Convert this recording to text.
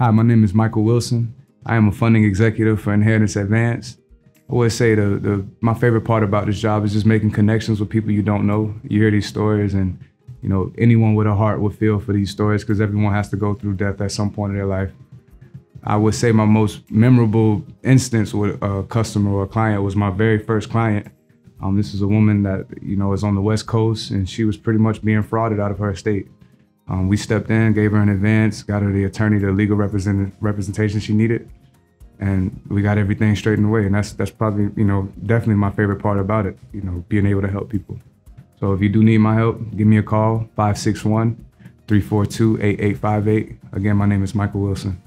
Hi, my name is Michael Wilson. I am a funding executive for Inheritance Advanced. I would say the, the my favorite part about this job is just making connections with people you don't know. You hear these stories, and you know anyone with a heart would feel for these stories because everyone has to go through death at some point in their life. I would say my most memorable instance with a customer or a client was my very first client. Um, this is a woman that you know is on the West Coast, and she was pretty much being frauded out of her estate. Um, we stepped in, gave her an advance, got her the attorney, the legal represent- representation she needed, and we got everything straightened away. And that's that's probably you know definitely my favorite part about it. You know, being able to help people. So if you do need my help, give me a call 561 342 8858. Again, my name is Michael Wilson.